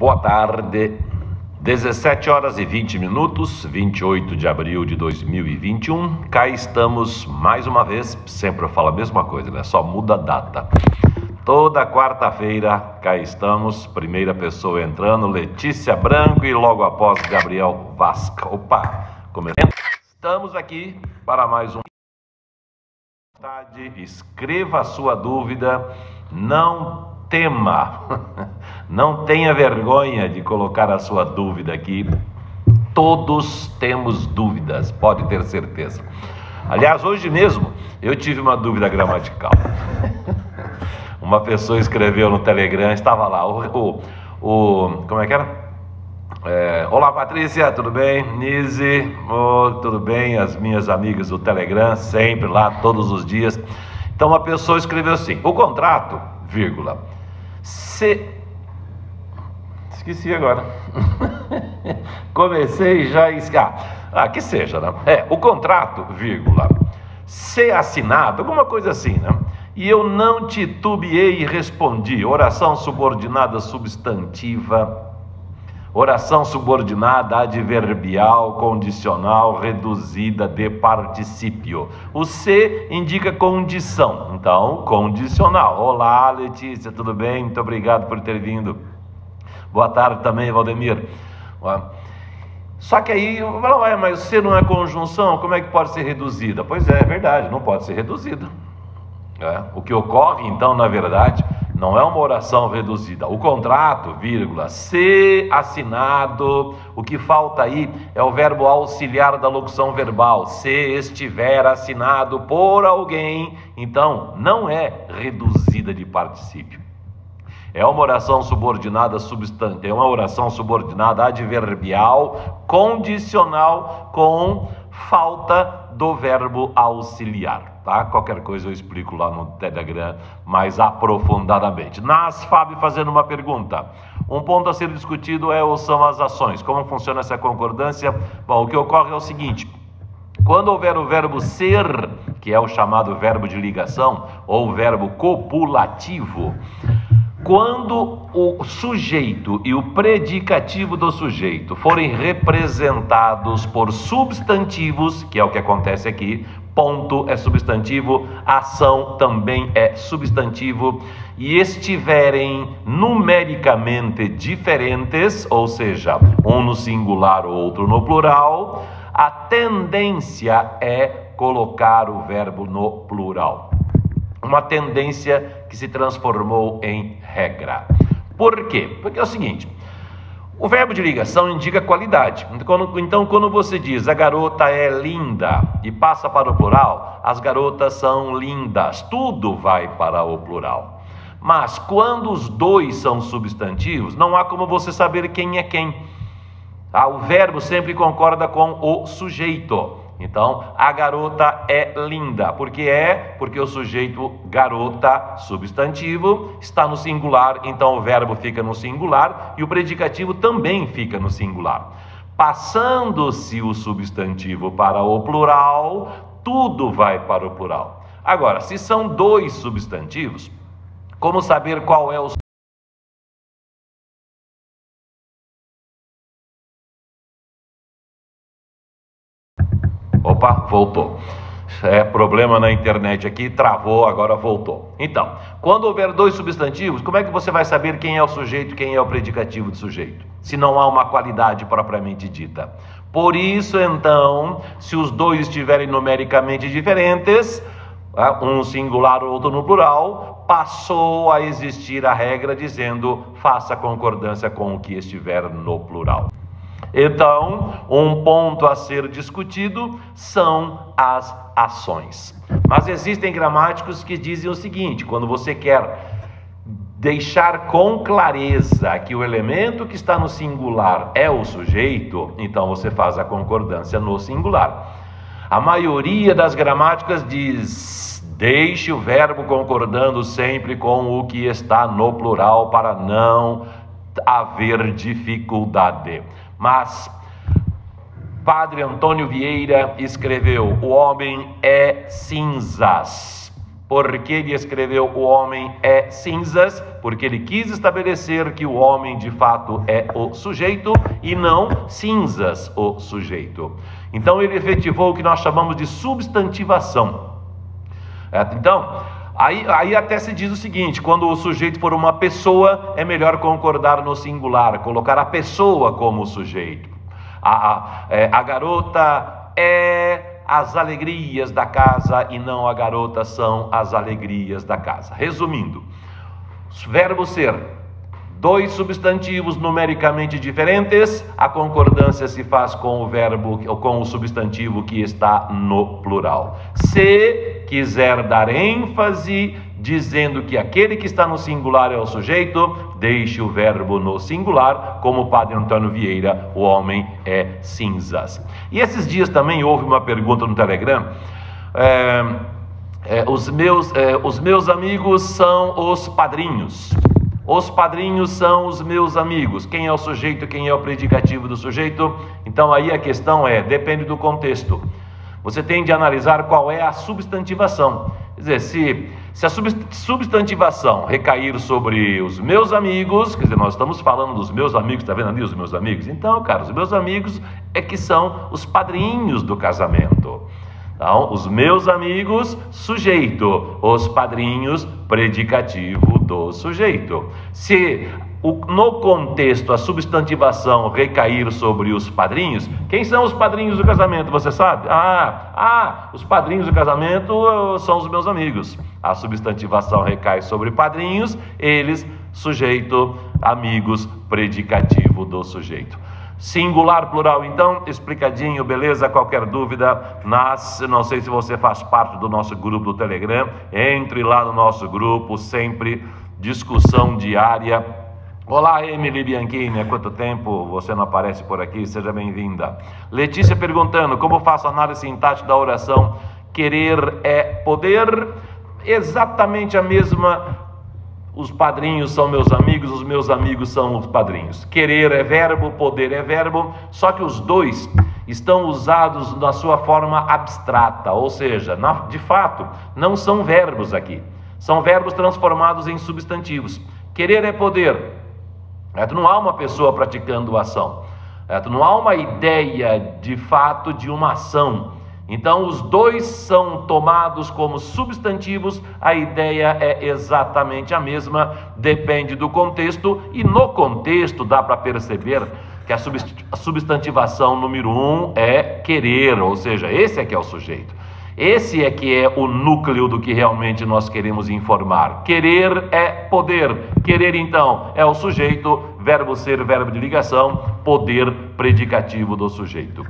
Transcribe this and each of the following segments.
Boa tarde. 17 horas e 20 minutos, 28 de abril de 2021. Cá estamos mais uma vez. Sempre eu falo a mesma coisa, né? Só muda a data. Toda quarta-feira cá estamos. Primeira pessoa entrando, Letícia Branco e logo após Gabriel Vasca. Opa, começando. Estamos aqui para mais um. Escreva a sua dúvida. Não tema, não tenha vergonha de colocar a sua dúvida aqui. Todos temos dúvidas, pode ter certeza. Aliás, hoje mesmo eu tive uma dúvida gramatical. Uma pessoa escreveu no Telegram, estava lá, o, o, o como é que era? É, Olá Patrícia, tudo bem? Nise, oh, tudo bem? As minhas amigas do Telegram, sempre lá, todos os dias. Então uma pessoa escreveu assim: o contrato, vírgula, se... Esqueci agora. Comecei já a Ah, que seja, né? É, o contrato, vírgula, ser assinado, alguma coisa assim, né? E eu não titubeei e respondi. Oração subordinada substantiva Oração subordinada adverbial condicional reduzida de particípio. O C indica condição, então condicional. Olá, Letícia, tudo bem? Muito obrigado por ter vindo. Boa tarde também, Valdemir. Só que aí, mas C não é conjunção, como é que pode ser reduzida? Pois é, é verdade, não pode ser reduzida. É. O que ocorre, então, na verdade, não é uma oração reduzida. O contrato, vírgula, ser assinado. O que falta aí é o verbo auxiliar da locução verbal. Se estiver assinado por alguém, então não é reduzida de particípio. É uma oração subordinada substante, é uma oração subordinada adverbial condicional com falta do verbo auxiliar, tá? Qualquer coisa eu explico lá no Telegram mais aprofundadamente. Nas Fábio fazendo uma pergunta. Um ponto a ser discutido é ou são as ações. Como funciona essa concordância? Bom, o que ocorre é o seguinte: quando houver o verbo ser, que é o chamado verbo de ligação, ou verbo copulativo, quando o sujeito e o predicativo do sujeito forem representados por substantivos, que é o que acontece aqui, ponto é substantivo, ação também é substantivo, e estiverem numericamente diferentes, ou seja, um no singular, outro no plural, a tendência é colocar o verbo no plural. Uma tendência que se transformou em regra. Por quê? Porque é o seguinte: o verbo de ligação indica qualidade. Então, quando você diz a garota é linda e passa para o plural, as garotas são lindas, tudo vai para o plural. Mas quando os dois são substantivos, não há como você saber quem é quem. Ah, o verbo sempre concorda com o sujeito. Então, a garota é linda. Por que é? Porque o sujeito garota, substantivo, está no singular, então o verbo fica no singular e o predicativo também fica no singular. Passando-se o substantivo para o plural, tudo vai para o plural. Agora, se são dois substantivos, como saber qual é o Opa, voltou. É problema na internet aqui, travou, agora voltou. Então, quando houver dois substantivos, como é que você vai saber quem é o sujeito e quem é o predicativo de sujeito? Se não há uma qualidade propriamente dita. Por isso, então, se os dois estiverem numericamente diferentes, ah, um singular ou outro no plural, passou a existir a regra dizendo faça concordância com o que estiver no plural. Então, um ponto a ser discutido são as ações. Mas existem gramáticos que dizem o seguinte: quando você quer deixar com clareza que o elemento que está no singular é o sujeito, então você faz a concordância no singular. A maioria das gramáticas diz: deixe o verbo concordando sempre com o que está no plural para não haver dificuldade. Mas Padre Antônio Vieira escreveu: O homem é cinzas. porque ele escreveu o homem é cinzas, porque ele quis estabelecer que o homem de fato é o sujeito e não cinzas o sujeito. Então ele efetivou o que nós chamamos de substantivação. Então, aí, aí até se diz o seguinte: quando o sujeito for uma pessoa, é melhor concordar no singular, colocar a pessoa como sujeito. A, a, é, a garota é as alegrias da casa e não a garota são as alegrias da casa. Resumindo, verbo ser, dois substantivos numericamente diferentes, a concordância se faz com o verbo ou com o substantivo que está no plural. Se quiser dar ênfase dizendo que aquele que está no singular é o sujeito, deixe o verbo no singular, como o padre Antônio Vieira, o homem é cinzas. E esses dias também houve uma pergunta no Telegram. É, é, os, meus, é, os meus amigos são os padrinhos. Os padrinhos são os meus amigos. Quem é o sujeito, quem é o predicativo do sujeito? Então aí a questão é, depende do contexto. Você tem de analisar qual é a substantivação. Quer dizer, se se a substantivação recair sobre os meus amigos, quer dizer, nós estamos falando dos meus amigos, está vendo ali os meus amigos? Então, cara, os meus amigos é que são os padrinhos do casamento. Então, os meus amigos, sujeito, os padrinhos, predicativo do sujeito. Se no contexto a substantivação recair sobre os padrinhos, quem são os padrinhos do casamento? Você sabe? Ah, ah, os padrinhos do casamento uh, são os meus amigos. A substantivação recai sobre padrinhos, eles, sujeito, amigos, predicativo do sujeito. Singular, plural, então, explicadinho, beleza? Qualquer dúvida, nasce. Não sei se você faz parte do nosso grupo do Telegram, entre lá no nosso grupo, sempre discussão diária Olá, Emily Bianchini, há quanto tempo você não aparece por aqui? Seja bem-vinda. Letícia perguntando: como faço análise sintática da oração? Querer é poder? Exatamente a mesma. Os padrinhos são meus amigos, os meus amigos são os padrinhos. Querer é verbo, poder é verbo, só que os dois estão usados na sua forma abstrata, ou seja, na, de fato, não são verbos aqui. São verbos transformados em substantivos. Querer é poder, não há uma pessoa praticando ação. Não há uma ideia de fato de uma ação. Então, os dois são tomados como substantivos, a ideia é exatamente a mesma, depende do contexto, e no contexto dá para perceber que a substantivação número um é querer, ou seja, esse é que é o sujeito. Esse é que é o núcleo do que realmente nós queremos informar. Querer é poder. Querer, então, é o sujeito, verbo ser, verbo de ligação, poder predicativo do sujeito.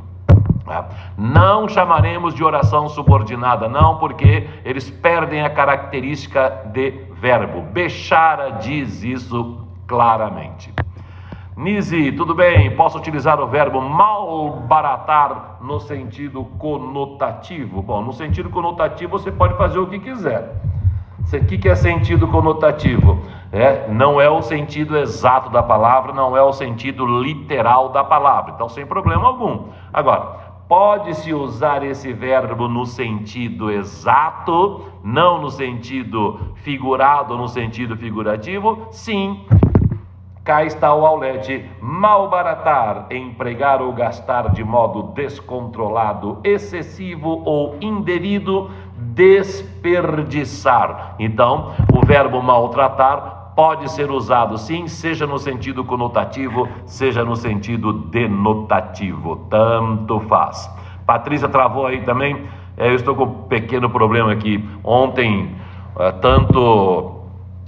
Tá? Não chamaremos de oração subordinada, não, porque eles perdem a característica de verbo. Bechara diz isso claramente. Nise, tudo bem? Posso utilizar o verbo malbaratar no sentido conotativo? Bom, no sentido conotativo você pode fazer o que quiser. O que é sentido conotativo? É, não é o sentido exato da palavra, não é o sentido literal da palavra. Então, sem problema algum. Agora, pode-se usar esse verbo no sentido exato, não no sentido figurado, no sentido figurativo? Sim, Cá está o aulete, malbaratar, empregar ou gastar de modo descontrolado, excessivo ou indevido, desperdiçar. Então, o verbo maltratar pode ser usado sim, seja no sentido conotativo, seja no sentido denotativo, tanto faz. Patrícia travou aí também, é, eu estou com um pequeno problema aqui. Ontem, é, tanto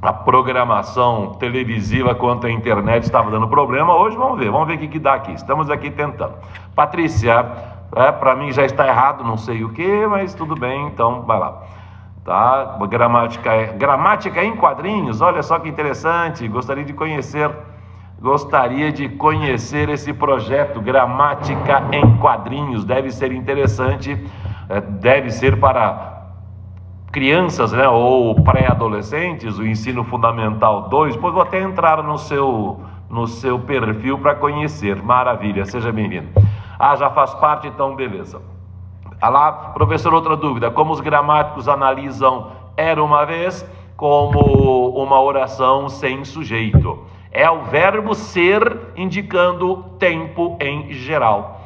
a programação televisiva quanto a internet estava dando problema. Hoje vamos ver, vamos ver o que, que dá aqui. Estamos aqui tentando. Patrícia, é, para mim já está errado, não sei o que, mas tudo bem, então vai lá. Tá? Gramática, gramática em quadrinhos, olha só que interessante. Gostaria de conhecer, gostaria de conhecer esse projeto Gramática em quadrinhos. Deve ser interessante, é, deve ser para crianças né, ou pré-adolescentes, o ensino fundamental 2, depois vou até entrar no seu, no seu perfil para conhecer. Maravilha, seja bem-vindo. Ah, já faz parte, então beleza. Ah lá, professor, outra dúvida: como os gramáticos analisam era uma vez como uma oração sem sujeito. É o verbo ser indicando tempo em geral.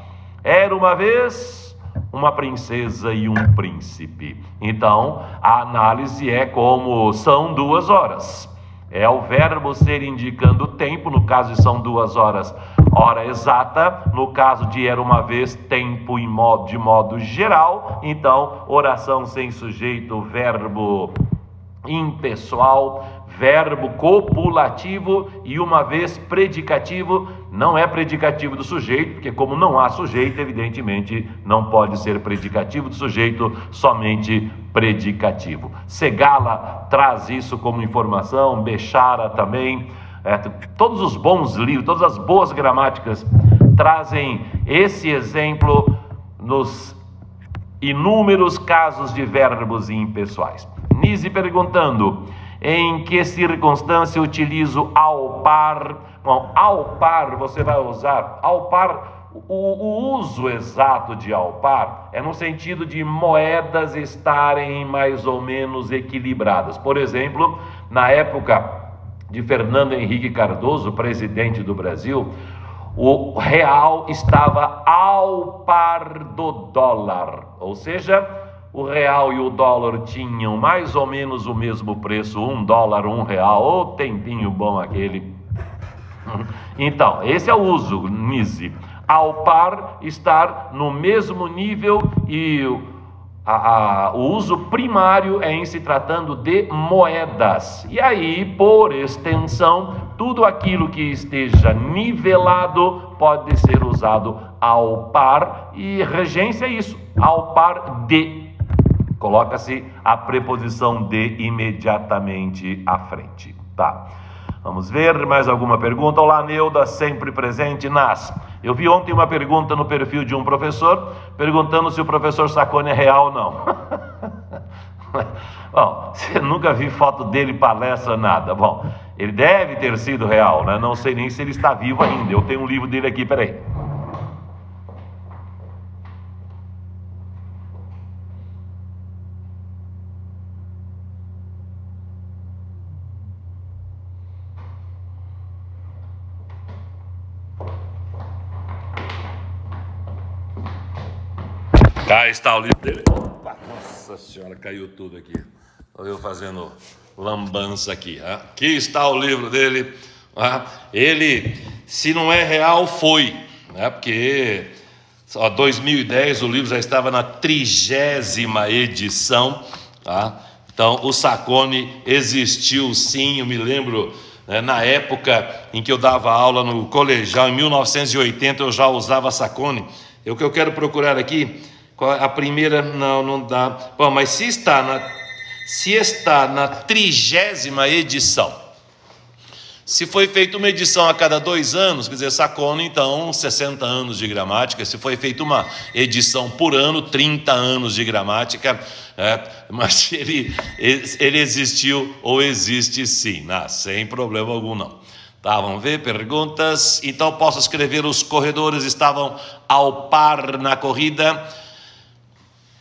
Era uma vez uma princesa e um príncipe. Então, a análise é como são duas horas. É o verbo ser indicando tempo, no caso de são duas horas, hora exata, no caso de era uma vez, tempo em modo, de modo geral. Então, oração sem sujeito, verbo impessoal, verbo copulativo e uma vez predicativo, não é predicativo do sujeito, porque como não há sujeito, evidentemente não pode ser predicativo do sujeito, somente predicativo. Segala traz isso como informação, Bechara também, é, todos os bons livros, todas as boas gramáticas trazem esse exemplo nos inúmeros casos de verbos impessoais. Nise perguntando: em que circunstância utilizo ao par? Bom, ao par você vai usar ao par. O, o uso exato de ao par é no sentido de moedas estarem mais ou menos equilibradas. Por exemplo, na época de Fernando Henrique Cardoso, presidente do Brasil, o real estava ao par do dólar, ou seja, o real e o dólar tinham mais ou menos o mesmo preço, um dólar, um real, ô oh, tempinho bom aquele. Então, esse é o uso, Nise. Ao par, estar no mesmo nível e a, a, o uso primário é em se tratando de moedas. E aí, por extensão, tudo aquilo que esteja nivelado pode ser usado ao par, e regência é isso, ao par de Coloca-se a preposição de imediatamente à frente. Tá. Vamos ver mais alguma pergunta. Olá, Neuda, sempre presente nas. Eu vi ontem uma pergunta no perfil de um professor, perguntando se o professor Sacone é real ou não. Bom, você nunca vi foto dele palestra, nada. Bom, ele deve ter sido real, né? Não sei nem se ele está vivo ainda. Eu tenho um livro dele aqui, peraí. Está o livro dele. Opa, nossa senhora, caiu tudo aqui. Eu fazendo lambança aqui. Aqui está o livro dele. Ele, se não é real, foi. Né? Porque em 2010 o livro já estava na trigésima edição. Tá? Então o Sacone existiu sim, eu me lembro né, na época em que eu dava aula no colegial, em 1980 eu já usava Sacone. O que eu quero procurar aqui a primeira não, não dá. Bom, mas se está na, se está na trigésima edição, se foi feita uma edição a cada dois anos, quer dizer, Sacone, então, 60 anos de gramática. Se foi feita uma edição por ano, 30 anos de gramática. É, mas ele, ele existiu ou existe sim, não, sem problema algum não. Tá, vamos ver, perguntas. Então, posso escrever: os corredores estavam ao par na corrida.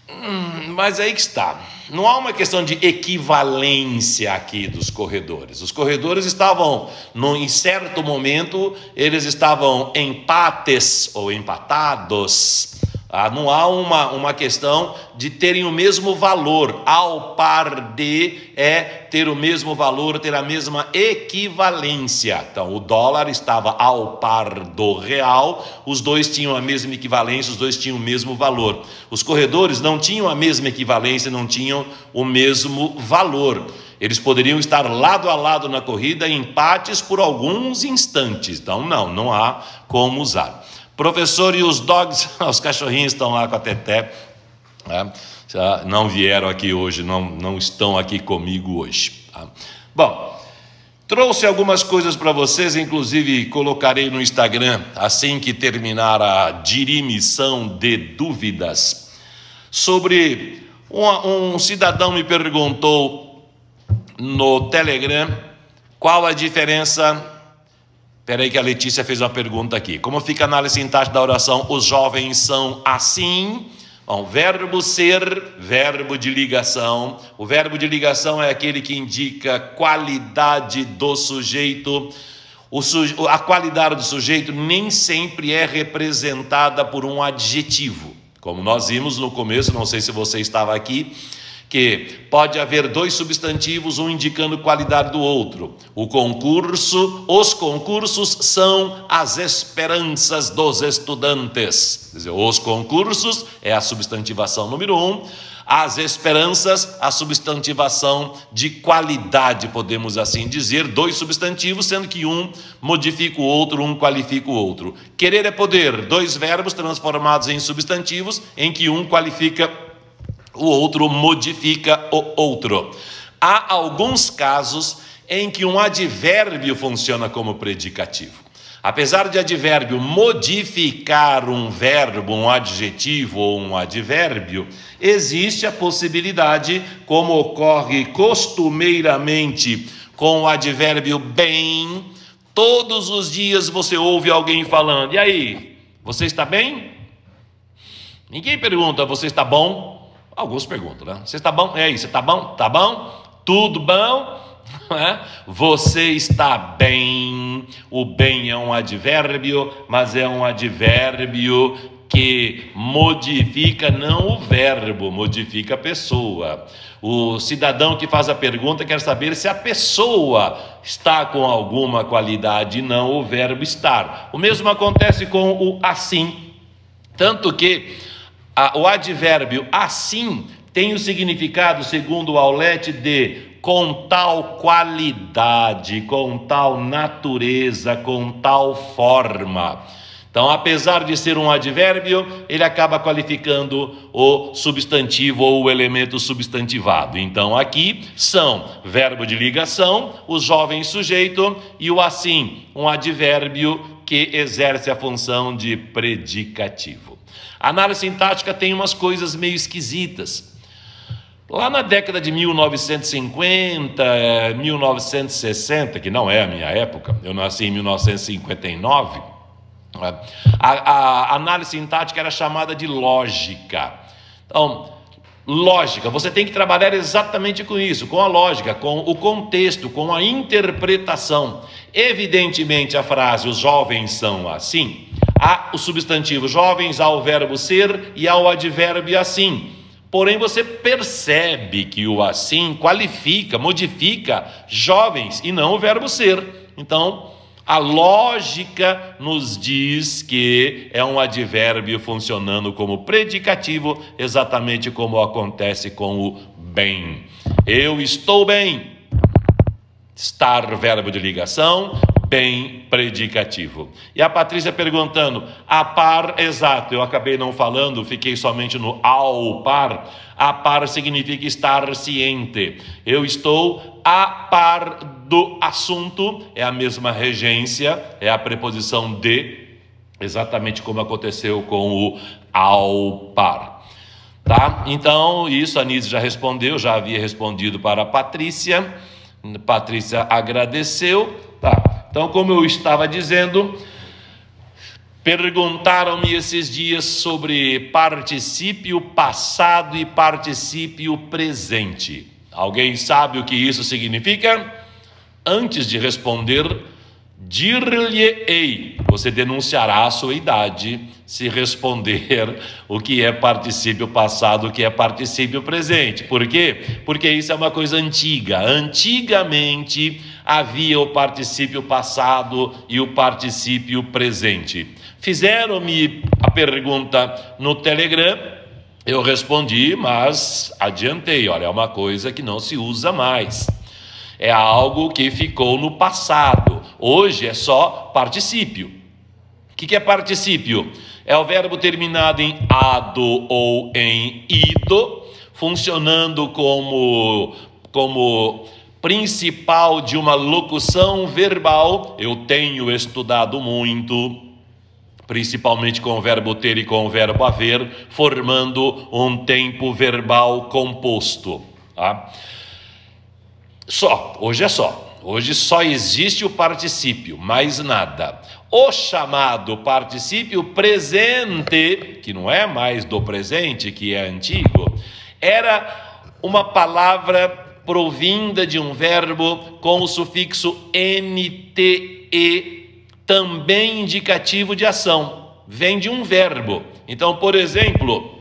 Hum, mas aí que está. Não há uma questão de equivalência aqui dos corredores. Os corredores estavam, num, em certo momento, eles estavam empates ou empatados. Ah, não há uma, uma questão de terem o mesmo valor. Ao par de é ter o mesmo valor, ter a mesma equivalência. Então, o dólar estava ao par do real, os dois tinham a mesma equivalência, os dois tinham o mesmo valor. Os corredores não tinham a mesma equivalência, não tinham o mesmo valor. Eles poderiam estar lado a lado na corrida, empates por alguns instantes. Então, não, não há como usar. Professor, e os dogs, os cachorrinhos estão lá com a Teté. Né? Não vieram aqui hoje, não, não estão aqui comigo hoje. Tá? Bom, trouxe algumas coisas para vocês, inclusive colocarei no Instagram assim que terminar a dirimição de dúvidas. Sobre um, um cidadão me perguntou no Telegram qual a diferença Peraí que a Letícia fez uma pergunta aqui. Como fica a análise sintática da oração? Os jovens são assim. Bom, verbo ser, verbo de ligação. O verbo de ligação é aquele que indica qualidade do sujeito. Suje... A qualidade do sujeito nem sempre é representada por um adjetivo. Como nós vimos no começo, não sei se você estava aqui, que pode haver dois substantivos, um indicando qualidade do outro. O concurso, os concursos são as esperanças dos estudantes. Quer dizer, os concursos é a substantivação número um, as esperanças, a substantivação de qualidade, podemos assim dizer, dois substantivos, sendo que um modifica o outro, um qualifica o outro. Querer é poder, dois verbos transformados em substantivos, em que um qualifica o outro modifica o outro. Há alguns casos em que um advérbio funciona como predicativo. Apesar de advérbio modificar um verbo, um adjetivo ou um advérbio, existe a possibilidade, como ocorre costumeiramente com o advérbio bem, todos os dias você ouve alguém falando: "E aí, você está bem?" Ninguém pergunta: "Você está bom?" Alguns perguntam, né? Você está bom? É isso, está bom? Tá bom? Tudo bom? Você está bem. O bem é um advérbio, mas é um advérbio que modifica não o verbo, modifica a pessoa. O cidadão que faz a pergunta quer saber se a pessoa está com alguma qualidade, não o verbo estar. O mesmo acontece com o assim. Tanto que o advérbio assim tem o significado, segundo o Aulete, de com tal qualidade, com tal natureza, com tal forma. Então, apesar de ser um advérbio, ele acaba qualificando o substantivo ou o elemento substantivado. Então, aqui são verbo de ligação, o jovem sujeito e o assim, um advérbio que exerce a função de predicativo. A análise sintática tem umas coisas meio esquisitas. Lá na década de 1950, 1960, que não é a minha época, eu nasci em 1959, a, a, análise sintática era chamada de lógica. Então, lógica, você tem que trabalhar exatamente com isso, com a lógica, com o contexto, com a interpretação. Evidentemente, a frase os jovens são assim Há o substantivo jovens, há o verbo ser e há o advérbio assim. Porém, você percebe que o assim qualifica, modifica jovens e não o verbo ser. Então, a lógica nos diz que é um advérbio funcionando como predicativo, exatamente como acontece com o bem. Eu estou bem. Estar, verbo de ligação, bem predicativo. E a Patrícia perguntando, a par, exato, eu acabei não falando, fiquei somente no ao par. A par significa estar ciente. Eu estou a par do assunto, é a mesma regência, é a preposição de, exatamente como aconteceu com o ao par. Tá? Então, isso a Nise já respondeu, já havia respondido para a Patrícia. Patrícia agradeceu. Tá. Então, como eu estava dizendo, perguntaram-me esses dias sobre particípio passado e particípio presente. Alguém sabe o que isso significa? Antes de responder, dir-lhe-ei, você denunciará a sua idade se responder o que é particípio passado, o que é particípio presente. Por quê? Porque isso é uma coisa antiga. Antigamente havia o particípio passado e o particípio presente. Fizeram-me a pergunta no Telegram, eu respondi, mas adiantei, olha, é uma coisa que não se usa mais. É algo que ficou no passado. Hoje é só particípio. O que é particípio? É o verbo terminado em ado ou em ido, funcionando como, como principal de uma locução verbal. Eu tenho estudado muito, principalmente com o verbo ter e com o verbo haver, formando um tempo verbal composto. Tá? Só, hoje é só. Hoje só existe o particípio, mais nada. o chamado particípio presente, que não é mais do presente, que é antigo, era uma palavra provinda de um verbo com o sufixo nte, também indicativo de ação. Vem de um verbo. Então, por exemplo,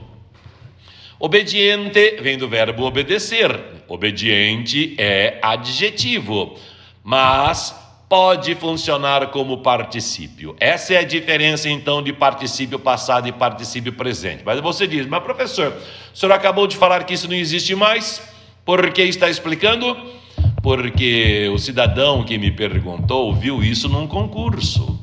obediente vem do verbo obedecer. Obediente é adjetivo, mas pode funcionar como particípio. Essa é a diferença então de particípio passado e particípio presente. Mas você diz, mas professor, o senhor acabou de falar que isso não existe mais, por que está explicando? Porque o cidadão que me perguntou viu isso num concurso.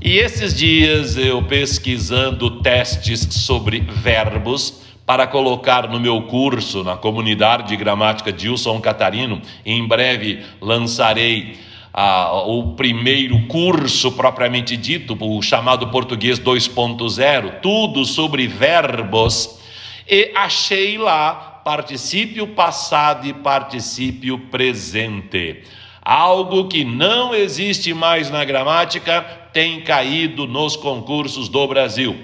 E esses dias eu pesquisando testes sobre verbos, para colocar no meu curso na comunidade de gramática Dilson Catarino. Em breve lançarei ah, o primeiro curso propriamente dito, o chamado Português 2.0, tudo sobre verbos. E achei lá particípio passado e particípio presente. Algo que não existe mais na gramática tem caído nos concursos do Brasil.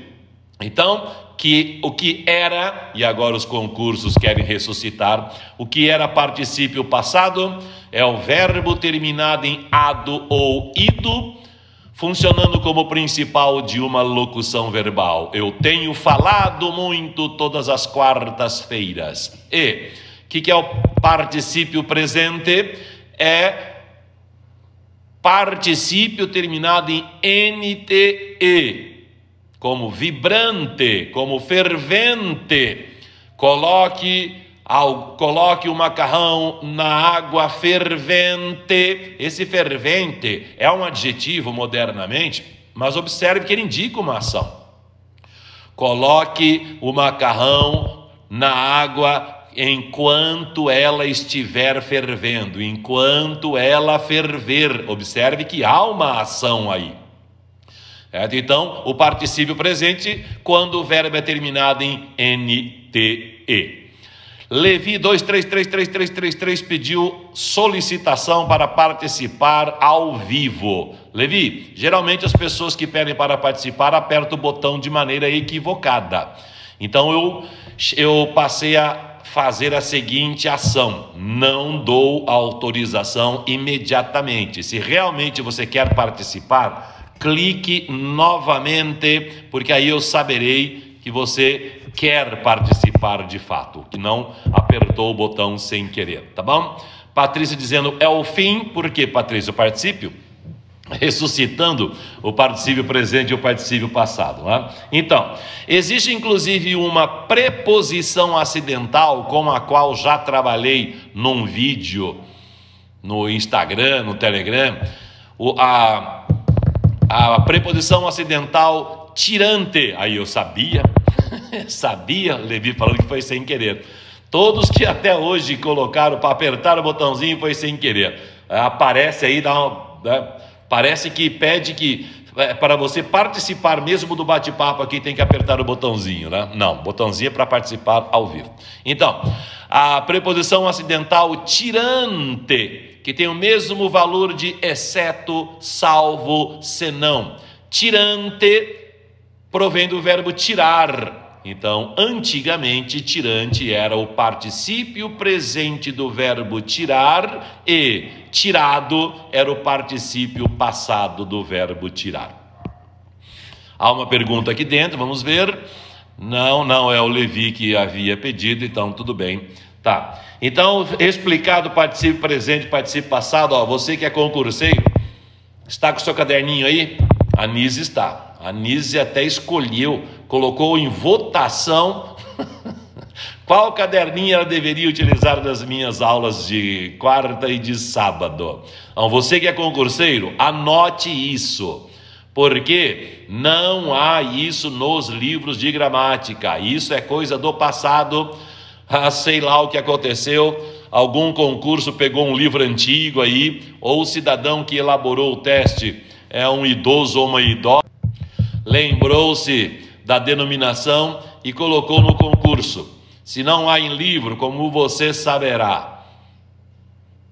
Então, que o que era, e agora os concursos querem ressuscitar, o que era particípio passado é o verbo terminado em ado ou ido, funcionando como principal de uma locução verbal. Eu tenho falado muito todas as quartas-feiras. E o que, que é o particípio presente? É particípio terminado em NTE como vibrante, como fervente. Coloque coloque o macarrão na água fervente. Esse fervente é um adjetivo modernamente, mas observe que ele indica uma ação. Coloque o macarrão na água enquanto ela estiver fervendo, enquanto ela ferver. Observe que há uma ação aí. Então, o particípio presente quando o verbo é terminado em NTE. Levi 233333 pediu solicitação para participar ao vivo. Levi, geralmente as pessoas que pedem para participar apertam o botão de maneira equivocada. Então eu, eu passei a fazer a seguinte ação: não dou autorização imediatamente. Se realmente você quer participar, clique novamente, porque aí eu saberei que você quer participar de fato, que não apertou o botão sem querer, tá bom? Patrícia dizendo é o fim, por que Patrícia? O particípio? Ressuscitando o particípio presente e o particípio passado. Né? Então, existe inclusive uma preposição acidental com a qual já trabalhei num vídeo no Instagram, no Telegram. O, a, a preposição acidental tirante. Aí eu sabia, sabia, Levi falando que foi sem querer. Todos que até hoje colocaram para apertar o botãozinho foi sem querer. Aparece aí, dá uma, né? parece que pede que é, para você participar mesmo do bate-papo aqui tem que apertar o botãozinho, né? Não, botãozinho é para participar ao vivo. Então, a preposição acidental tirante que tem o mesmo valor de exceto, salvo, senão. Tirante provém do verbo tirar. Então, antigamente, tirante era o particípio presente do verbo tirar e tirado era o particípio passado do verbo tirar. Há uma pergunta aqui dentro, vamos ver. Não, não é o Levi que havia pedido, então tudo bem. Tá. Então, explicado participe presente, participe passado, ó, você que é concurseiro, está com o seu caderninho aí? A Nise está. A Nise até escolheu, colocou em votação qual caderninho ela deveria utilizar nas minhas aulas de quarta e de sábado. Então, você que é concurseiro, anote isso. Porque não há isso nos livros de gramática. Isso é coisa do passado ah, sei lá o que aconteceu, algum concurso pegou um livro antigo aí, ou o cidadão que elaborou o teste é um idoso ou uma idosa, lembrou-se da denominação e colocou no concurso. Se não há em livro, como você saberá?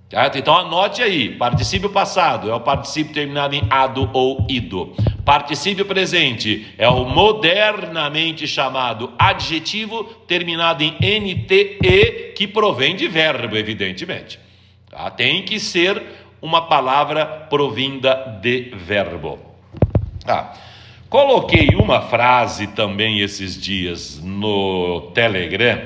Certo? Então anote aí, particípio passado é o particípio terminado em ado ou ido. Particípio presente é o modernamente chamado adjetivo terminado em nte que provém de verbo, evidentemente. Tá? Tem que ser uma palavra provinda de verbo. Tá? Coloquei uma frase também esses dias no Telegram.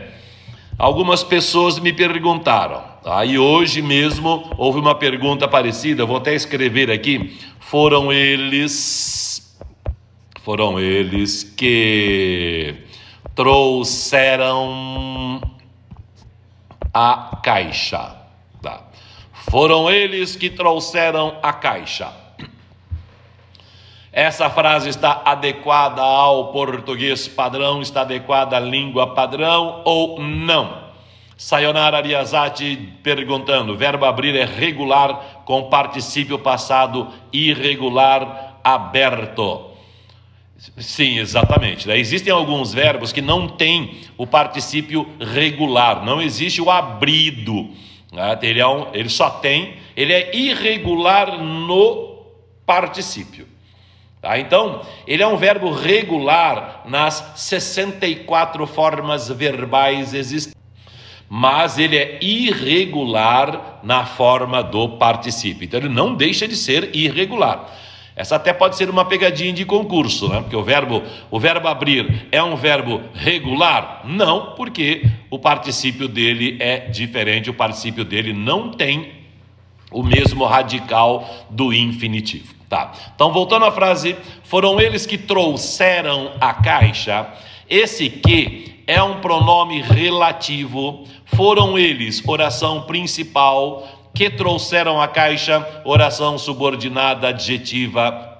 Algumas pessoas me perguntaram. Aí hoje mesmo houve uma pergunta parecida, vou até escrever aqui. Foram eles, foram eles que trouxeram a caixa. Tá? Foram eles que trouxeram a caixa. Essa frase está adequada ao português padrão, está adequada à língua padrão ou não? Sayonara Ariazati perguntando: verbo abrir é regular com particípio passado irregular aberto. Sim, exatamente. Né? Existem alguns verbos que não têm o particípio regular, não existe o abrido. Né? Ele, ele só tem, ele é irregular no particípio. Tá? Então, ele é um verbo regular nas 64 formas verbais existentes mas ele é irregular na forma do particípio. Então ele não deixa de ser irregular. Essa até pode ser uma pegadinha de concurso, né? Porque o verbo, o verbo abrir é um verbo regular? Não, porque o particípio dele é diferente, o particípio dele não tem o mesmo radical do infinitivo. Tá. Então, voltando à frase, foram eles que trouxeram a caixa. Esse que é um pronome relativo. Foram eles, oração principal, que trouxeram a caixa, oração subordinada adjetiva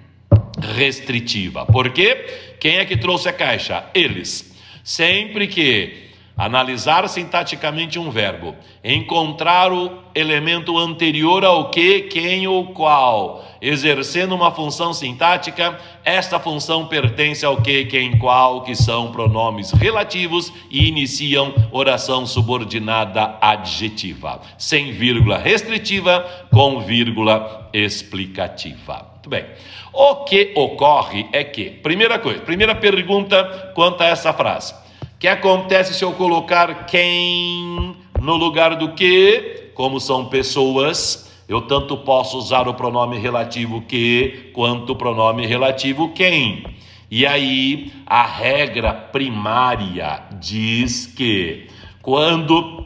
restritiva. Por quê? Quem é que trouxe a caixa? Eles. Sempre que Analisar sintaticamente um verbo. Encontrar o elemento anterior ao que, quem ou qual. Exercendo uma função sintática, esta função pertence ao que, quem, qual, que são pronomes relativos e iniciam oração subordinada adjetiva. Sem vírgula restritiva, com vírgula explicativa. Muito bem. O que ocorre é que, primeira coisa, primeira pergunta quanto a essa frase que acontece se eu colocar quem no lugar do que? Como são pessoas, eu tanto posso usar o pronome relativo que quanto o pronome relativo quem. E aí, a regra primária diz que quando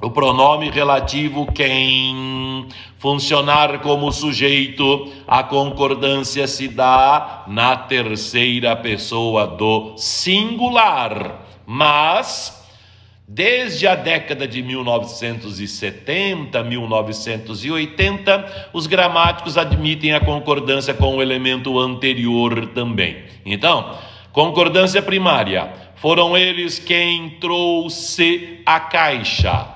o pronome relativo quem funcionar como sujeito, a concordância se dá na terceira pessoa do singular. Mas, desde a década de 1970, 1980, os gramáticos admitem a concordância com o elemento anterior também. Então, concordância primária, foram eles quem trouxe a caixa.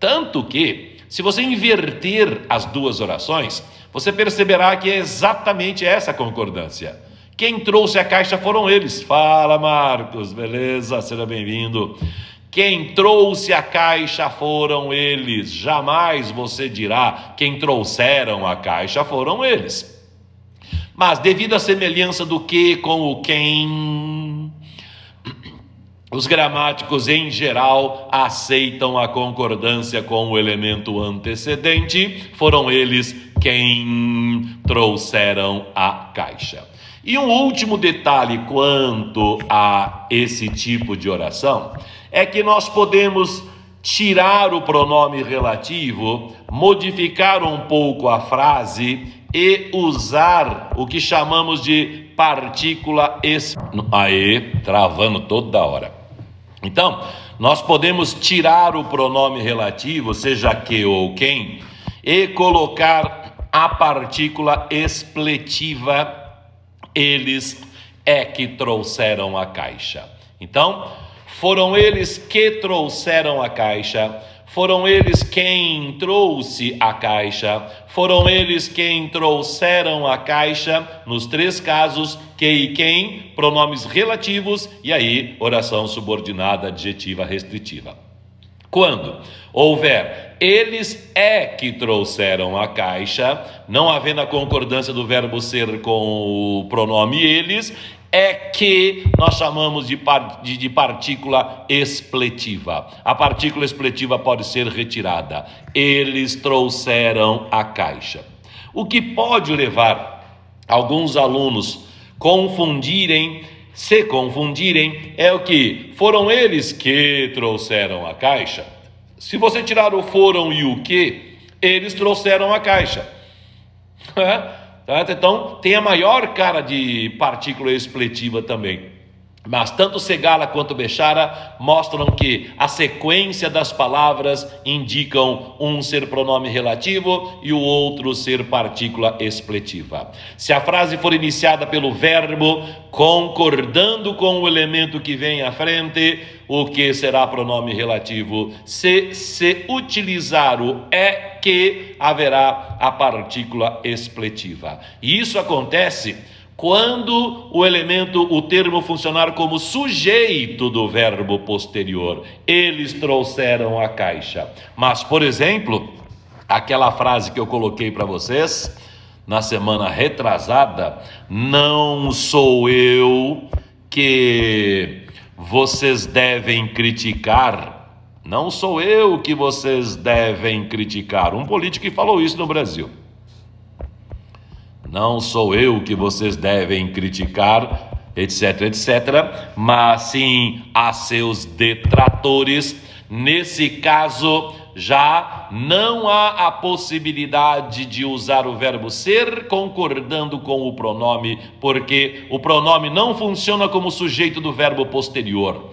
Tanto que, se você inverter as duas orações, você perceberá que é exatamente essa concordância. Quem trouxe a caixa foram eles. Fala, Marcos, beleza? Seja bem-vindo. Quem trouxe a caixa foram eles. Jamais você dirá quem trouxeram a caixa foram eles. Mas devido à semelhança do que com o quem, os gramáticos em geral aceitam a concordância com o elemento antecedente, foram eles quem trouxeram a caixa. E um último detalhe quanto a esse tipo de oração é que nós podemos tirar o pronome relativo, modificar um pouco a frase e usar o que chamamos de partícula es... Aê, travando toda hora. Então, nós podemos tirar o pronome relativo, seja que ou quem, e colocar a partícula expletiva eles é que trouxeram a caixa. Então, foram eles que trouxeram a caixa, foram eles quem trouxe a caixa, foram eles quem trouxeram a caixa, nos três casos, que e quem, pronomes relativos, e aí, oração subordinada adjetiva restritiva. Quando houver eles é que trouxeram a caixa, não havendo a concordância do verbo ser com o pronome eles, é que nós chamamos de, par, de, de, partícula expletiva. A partícula expletiva pode ser retirada. Eles trouxeram a caixa. O que pode levar alguns alunos confundirem, se confundirem, é o que foram eles que trouxeram a caixa. Se você tirar o foram e o que, eles trouxeram a caixa. Então, tem a maior cara de partícula expletiva também. Mas tanto Segala quanto Bechara mostram que a sequência das palavras indicam um ser pronome relativo e o outro ser partícula expletiva. Se a frase for iniciada pelo verbo concordando com o elemento que vem à frente, o que será pronome relativo? Se se utilizar o é que, haverá a partícula expletiva. E isso acontece quando o elemento, o termo funcionar como sujeito do verbo posterior. Eles trouxeram a caixa. Mas, por exemplo, aquela frase que eu coloquei para vocês na semana retrasada, não sou eu que vocês devem criticar. Não sou eu que vocês devem criticar. Um político que falou isso no Brasil. Não sou eu que vocês devem criticar, etc, etc, mas sim a seus detratores. Nesse caso, já não há a possibilidade de usar o verbo ser concordando com o pronome, porque o pronome não funciona como sujeito do verbo posterior.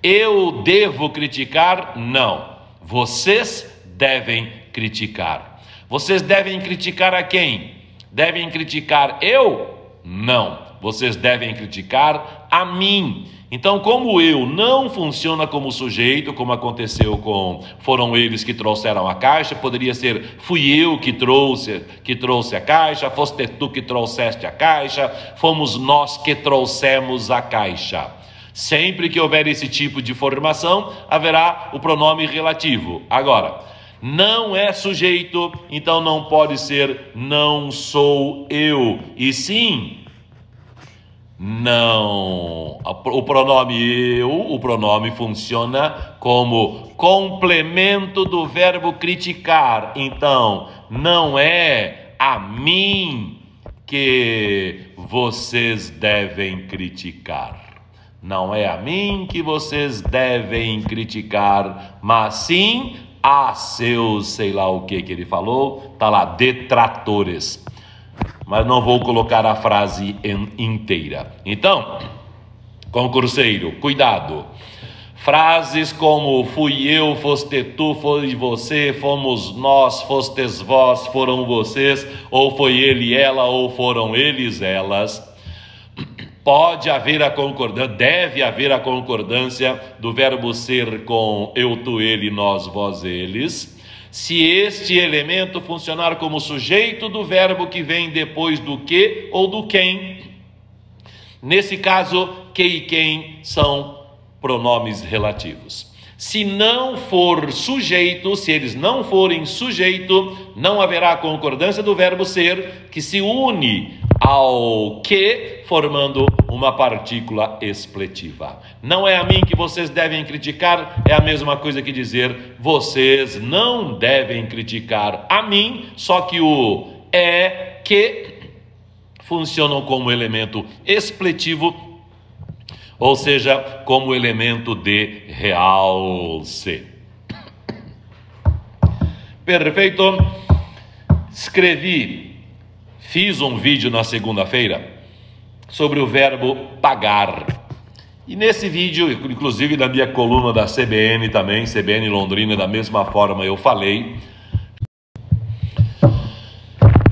Eu devo criticar? Não. Vocês devem criticar. Vocês devem criticar a quem? Devem criticar eu? Não. Vocês devem criticar a mim. Então, como eu não funciona como sujeito, como aconteceu com foram eles que trouxeram a caixa, poderia ser fui eu que trouxe, que trouxe a caixa, foste tu que trouxeste a caixa, fomos nós que trouxemos a caixa. Sempre que houver esse tipo de formação, haverá o pronome relativo. Agora, não é sujeito, então não pode ser não sou eu, e sim não. O pronome eu, o pronome funciona como complemento do verbo criticar. Então, não é a mim que vocês devem criticar. Não é a mim que vocês devem criticar, mas sim a seus, sei lá o que que ele falou, tá lá, detratores. Mas não vou colocar a frase inteira. Então, concurseiro, cuidado. Frases como fui eu, foste tu, foi você, fomos nós, fostes vós, foram vocês, ou foi ele, ela, ou foram eles, elas Pode haver a concordância, deve haver a concordância do verbo ser com eu, tu, ele, nós, vós, eles. Se este elemento funcionar como sujeito do verbo que vem depois do que ou do quem. Nesse caso, que e quem são pronomes relativos. Se não for sujeito, se eles não forem sujeito, não haverá concordância do verbo ser, que se une ao que, formando uma partícula expletiva. Não é a mim que vocês devem criticar, é a mesma coisa que dizer vocês não devem criticar a mim, só que o é que funcionam como elemento expletivo, ou seja, como elemento de realce. Perfeito? Escrevi Fiz um vídeo na segunda-feira sobre o verbo pagar. E nesse vídeo, inclusive na minha coluna da CBN também, CBN Londrina, da mesma forma eu falei.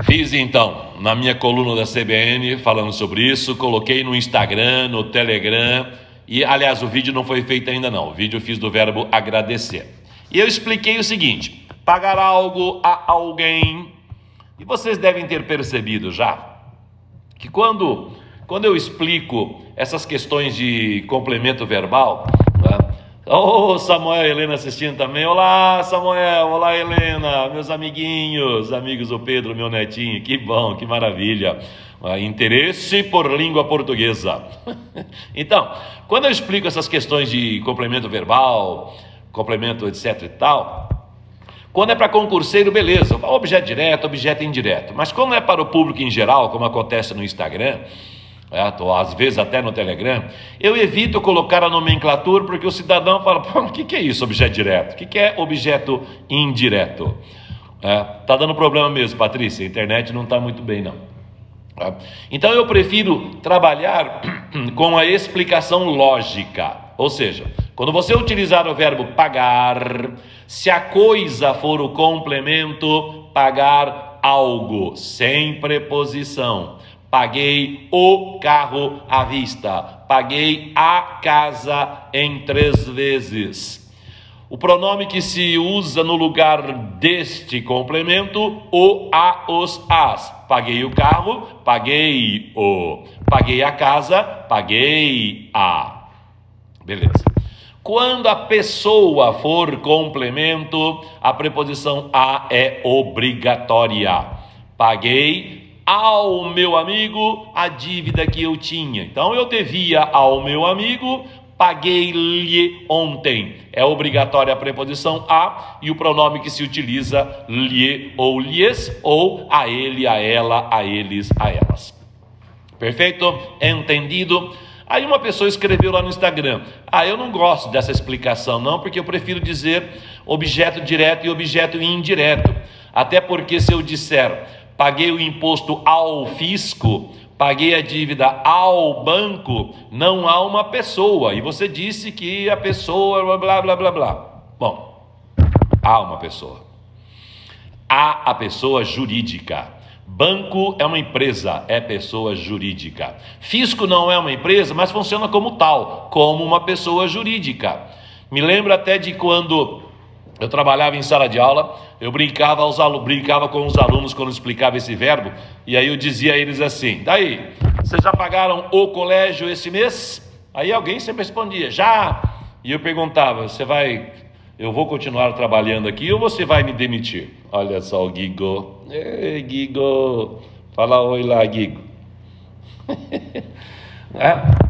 Fiz então na minha coluna da CBN falando sobre isso, coloquei no Instagram, no Telegram, e aliás, o vídeo não foi feito ainda não. O vídeo eu fiz do verbo agradecer. E eu expliquei o seguinte: pagar algo a alguém e vocês devem ter percebido já que quando, quando eu explico essas questões de complemento verbal, oh, Samuel e Helena assistindo também. Olá, Samuel. Olá, Helena. Meus amiguinhos, amigos do Pedro, meu netinho. Que bom, que maravilha. Uh, interesse por língua portuguesa. então, quando eu explico essas questões de complemento verbal, complemento etc e tal, quando é para concurseiro, beleza, objeto direto, objeto indireto. Mas quando é para o público em geral, como acontece no Instagram, ou às vezes até no Telegram, eu evito colocar a nomenclatura porque o cidadão fala: o que, que é isso, objeto direto? O que, que é objeto indireto? É, tá dando problema mesmo, Patrícia. A internet não está muito bem, não. É, então eu prefiro trabalhar com a explicação lógica. Ou seja, quando você utilizar o verbo pagar, se a coisa for o complemento, pagar algo, sem preposição. Paguei o carro à vista. Paguei a casa em três vezes. O pronome que se usa no lugar deste complemento, o, a, os, as. Paguei o carro, paguei o. Paguei a casa, paguei a. Beleza. Quando a pessoa for complemento, a preposição a é obrigatória. Paguei ao meu amigo a dívida que eu tinha. Então eu devia ao meu amigo, paguei-lhe ontem. É obrigatória a preposição a e o pronome que se utiliza lhe ou lhes ou a ele, a ela, a eles, a elas. Perfeito? Entendido? Aí uma pessoa escreveu lá no Instagram: "Ah, eu não gosto dessa explicação não, porque eu prefiro dizer objeto direto e objeto indireto. Até porque se eu disser paguei o imposto ao fisco, paguei a dívida ao banco, não há uma pessoa. E você disse que a pessoa, blá, blá, blá, blá. Bom, há uma pessoa. Há a pessoa jurídica. Banco é uma empresa, é pessoa jurídica. Fisco não é uma empresa, mas funciona como tal, como uma pessoa jurídica. Me lembro até de quando eu trabalhava em sala de aula, eu brincava, aos alunos, brincava com os alunos quando explicava esse verbo, e aí eu dizia a eles assim: daí, vocês já pagaram o colégio esse mês? Aí alguém sempre respondia: já. E eu perguntava: você vai, eu vou continuar trabalhando aqui ou você vai me demitir? Olha só o Gigo. Ei, Gigo. Fala oi lá, Gigo. é?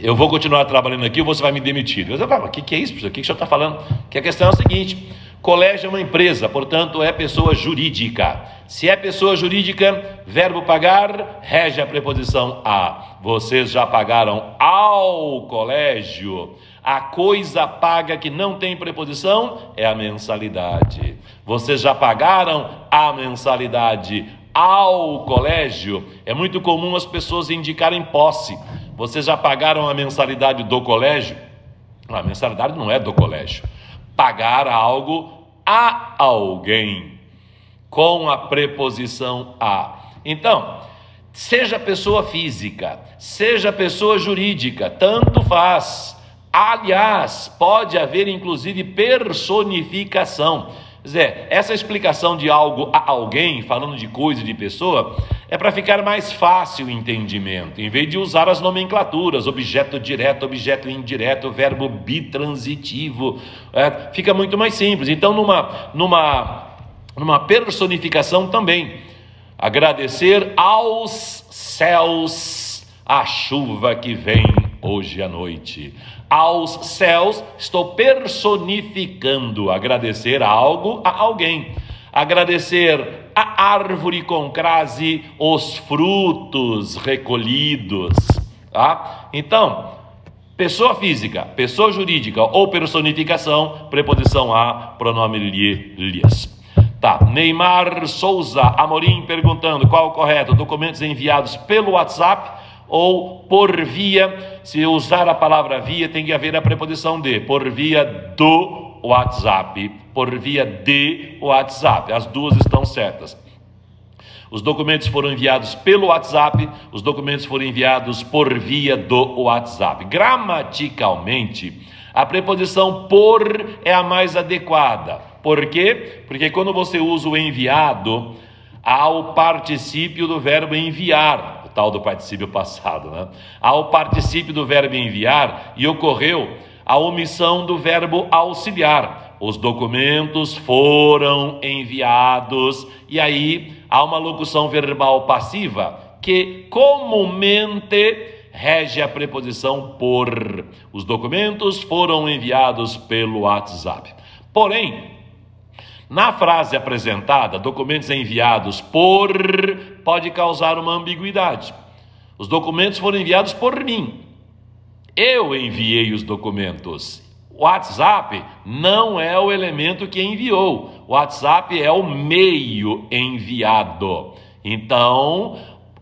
Eu vou continuar trabalhando aqui ou você vai me demitir? Eu falo, o que, que é isso, professor? O que, que o senhor está falando? Que a questão é a seguinte: colégio é uma empresa, portanto é pessoa jurídica. Se é pessoa jurídica, verbo pagar, rege a preposição a. Vocês já pagaram ao colégio. A coisa paga que não tem preposição é a mensalidade. Vocês já pagaram a mensalidade ao colégio? É muito comum as pessoas indicarem posse. Vocês já pagaram a mensalidade do colégio? A mensalidade não é do colégio. Pagar algo a alguém com a preposição a. Então, seja pessoa física, seja pessoa jurídica, tanto faz. Aliás, pode haver inclusive personificação. Dizer, essa explicação de algo a alguém, falando de coisa, de pessoa, é para ficar mais fácil o entendimento, em vez de usar as nomenclaturas, objeto direto, objeto indireto, verbo bitransitivo, é, fica muito mais simples. Então, numa, numa, numa personificação também, agradecer aos céus a chuva que vem hoje à noite aos céus, estou personificando agradecer algo a alguém. Agradecer a árvore com crase os frutos recolhidos, tá? Então, pessoa física, pessoa jurídica ou personificação, preposição a, pronome lhe, lhes. Tá, Neymar Souza Amorim perguntando qual o correto, documentos enviados pelo WhatsApp ou por via, se usar a palavra via, tem que haver a preposição de, por via do WhatsApp, por via de WhatsApp, as duas estão certas. Os documentos foram enviados pelo WhatsApp, os documentos foram enviados por via do WhatsApp. Gramaticalmente, a preposição por é a mais adequada. Por quê? Porque quando você usa o enviado, há o particípio do verbo enviar tal do particípio passado, né? Ao particípio do verbo enviar, e ocorreu a omissão do verbo auxiliar. Os documentos foram enviados, e aí há uma locução verbal passiva que comumente rege a preposição por. Os documentos foram enviados pelo WhatsApp. Porém, na frase apresentada, documentos enviados por pode causar uma ambiguidade. Os documentos foram enviados por mim. Eu enviei os documentos. WhatsApp não é o elemento que enviou. WhatsApp é o meio enviado. Então,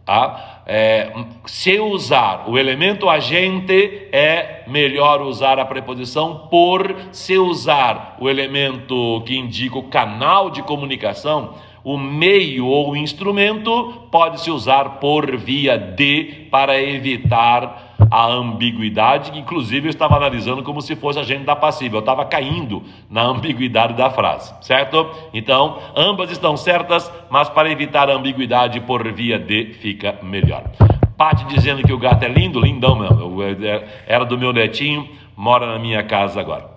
a, é, se usar o elemento agente, é melhor usar a preposição por. Se usar o elemento que indica o canal de comunicação, o meio ou o instrumento pode-se usar por via de para evitar a ambiguidade, que inclusive eu estava analisando como se fosse agente da passiva, eu estava caindo na ambiguidade da frase, certo? Então, ambas estão certas, mas para evitar a ambiguidade por via de fica melhor. Pati dizendo que o gato é lindo, lindão mesmo, é, era do meu netinho, mora na minha casa agora.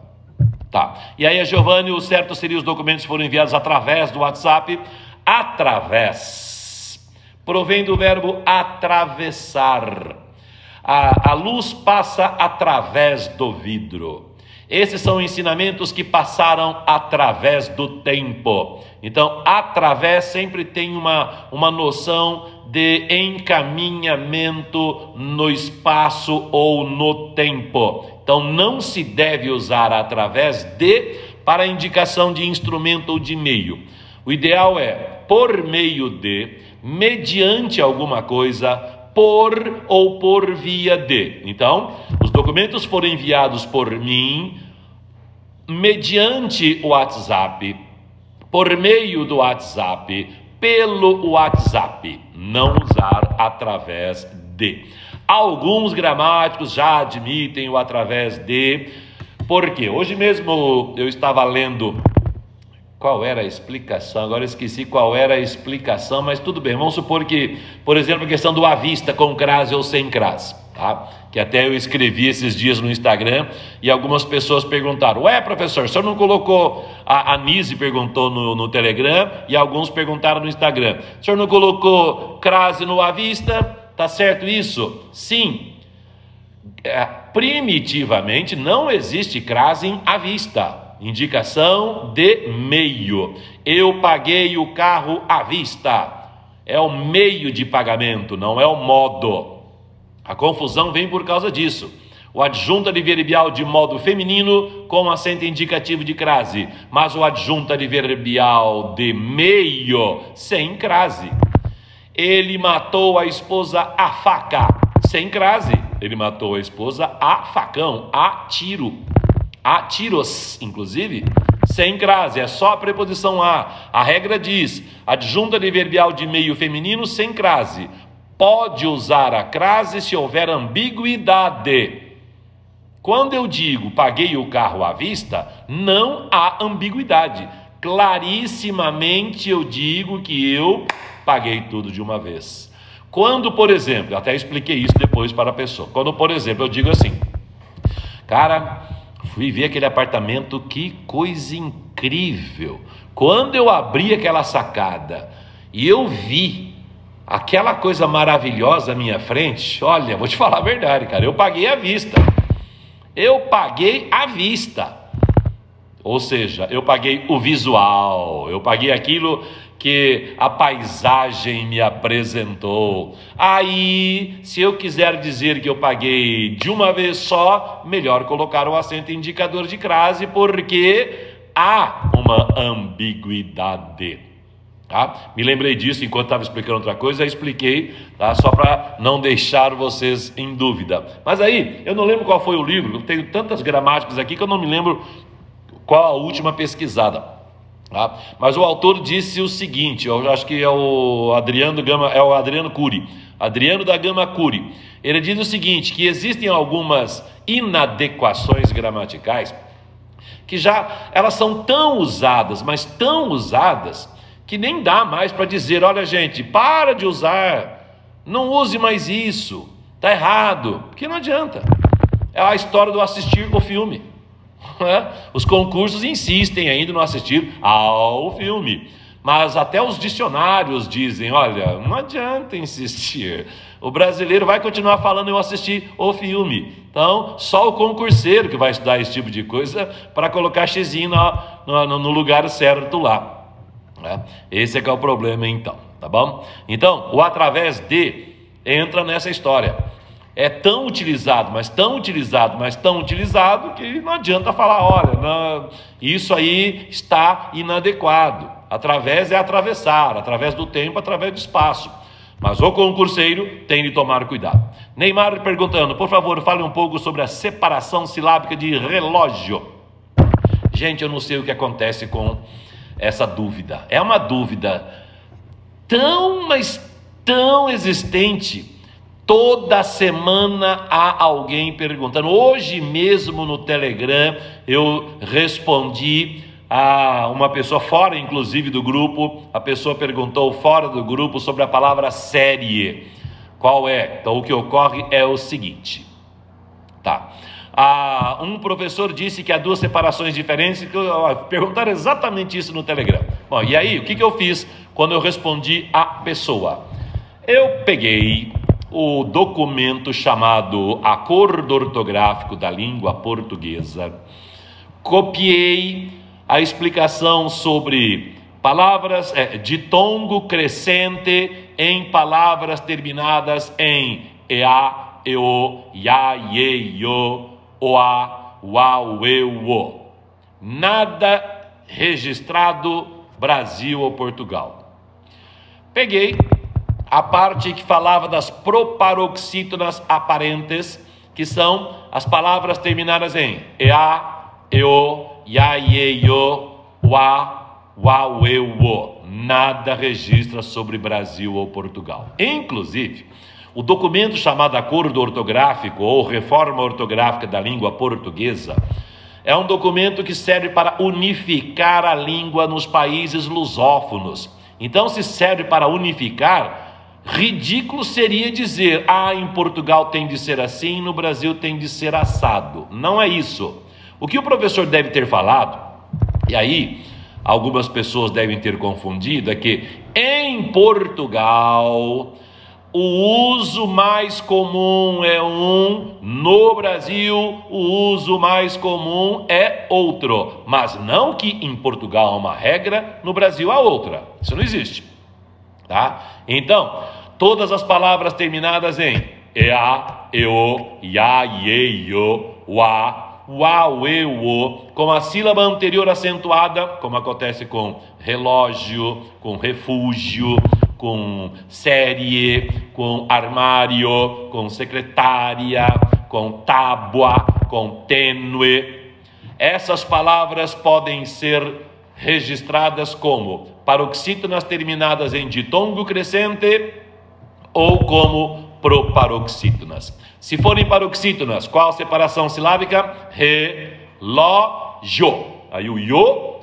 Tá. E aí a Giovanni, o certo seria os documentos foram enviados através do WhatsApp, através. Provém do verbo atravessar. A, a luz passa através do vidro. Esses são ensinamentos que passaram através do tempo. Então, através sempre tem uma, uma noção de encaminhamento no espaço ou no tempo. Então não se deve usar através de para indicação de instrumento ou de meio. O ideal é por meio de, mediante alguma coisa, por ou por via de. Então, os documentos foram enviados por mim mediante o WhatsApp, por meio do WhatsApp, pelo WhatsApp, não usar através de. Alguns gramáticos já admitem o através de, porque hoje mesmo eu estava lendo qual era a explicação, agora esqueci qual era a explicação, mas tudo bem, vamos supor que, por exemplo, a questão do à vista com crase ou sem crase, tá? que até eu escrevi esses dias no Instagram e algumas pessoas perguntaram, ué professor, o senhor não colocou, a, a Nise perguntou no, no Telegram e alguns perguntaram no Instagram, o senhor não colocou crase no à vista? Tá certo isso? Sim. É, primitivamente não existe crase à vista. Indicação de meio. Eu paguei o carro à vista. É o meio de pagamento, não é o modo. A confusão vem por causa disso. O adjunto adverbial de modo feminino com acento indicativo de crase, mas o adjunto adverbial de meio sem crase. Ele matou a esposa a faca, sem crase. Ele matou a esposa a facão, a tiro. A tiros, inclusive, sem crase, é só a preposição a. A regra diz: adjunta adverbial de meio feminino sem crase. Pode usar a crase se houver ambiguidade. Quando eu digo paguei o carro à vista, não há ambiguidade. Clarissimamente eu digo que eu paguei tudo de uma vez. Quando, por exemplo, até expliquei isso depois para a pessoa. Quando, por exemplo, eu digo assim, cara, fui ver aquele apartamento, que coisa incrível. Quando eu abri aquela sacada e eu vi aquela coisa maravilhosa à minha frente, olha, vou te falar a verdade, cara, eu paguei à vista. Eu paguei à vista. Ou seja, eu paguei o visual, eu paguei aquilo que a paisagem me apresentou. Aí, se eu quiser dizer que eu paguei de uma vez só, melhor colocar o acento indicador de crase, porque há uma ambiguidade. Tá? Me lembrei disso enquanto estava explicando outra coisa, expliquei, tá? só para não deixar vocês em dúvida. Mas aí, eu não lembro qual foi o livro, eu tenho tantas gramáticas aqui que eu não me lembro qual a última pesquisada. Tá? Mas o autor disse o seguinte, eu acho que é o Adriano Gama, é o Adriano Cury, Adriano da Gama Cury. Ele diz o seguinte, que existem algumas inadequações gramaticais que já elas são tão usadas, mas tão usadas que nem dá mais para dizer, olha gente, para de usar, não use mais isso, tá errado, porque não adianta. é a história do assistir o filme. Né? Os concursos insistem ainda no assistir ao filme. Mas até os dicionários dizem: olha, não adianta insistir. O brasileiro vai continuar falando eu assisti o filme. Então, só o concurseiro que vai estudar esse tipo de coisa para colocar xizinho no, no, no, lugar certo lá. Né? Esse é que é o problema, então, tá bom? Então, o através de entra nessa história. É tão utilizado, mas tão utilizado, mas tão utilizado que não adianta falar, olha, não, isso aí está inadequado. Através é atravessar, através do tempo, através do espaço. Mas o concurseiro tem de tomar cuidado. Neymar perguntando, por favor, fale um pouco sobre a separação silábica de relógio. Gente, eu não sei o que acontece com essa dúvida. É uma dúvida tão, mas tão existente. Toda semana há alguém perguntando. Hoje mesmo no Telegram eu respondi a uma pessoa fora, inclusive, do grupo, a pessoa perguntou fora do grupo sobre a palavra série. Qual é? Então, o que ocorre é o seguinte, tá? Ah, um professor disse que há duas separações diferentes, que perguntaram exatamente isso no Telegram. Bom, e aí, o que, que eu fiz quando eu respondi à pessoa? Eu peguei o documento chamado Acordo Ortográfico da Língua Portuguesa, copiei a explicação sobre palavras é, de tongo crescente em palavras terminadas em ea, eo, ya, ye, yo, oa, uau, eu, o. Nada registrado Brasil ou Portugal. Peguei a parte que falava das proparoxítonas aparentes, que são as palavras terminadas em ea, eo, ya, ye, yo, wa, wa. Nada registra sobre Brasil ou Portugal. Inclusive, o documento chamado Acordo Ortográfico ou Reforma Ortográfica da Língua Portuguesa é um documento que serve para unificar a língua nos países lusófonos. Então, se serve para unificar, ridículo seria dizer: ah, em Portugal tem de ser assim, no Brasil tem de ser assado. Não é isso. O que o professor deve ter falado, e aí algumas pessoas devem ter confundido, é que em Portugal o uso mais comum é um, no Brasil o uso mais comum é outro, mas não que em Portugal há uma regra, no Brasil há outra. Isso não existe. Tá? Então, todas as palavras terminadas em ea, eo, ya, ye, yo, wa, uau, eu, o, com a sílaba anterior acentuada, como acontece com relógio, com refúgio, com série, com armário, com secretária, com tábua, com tênue. Essas palavras podem ser registradas como paroxítonas terminadas em ditongo crescente ou como proparoxítonas. Se forem paroxítonas, qual separação silábica? Relógio. Aí o io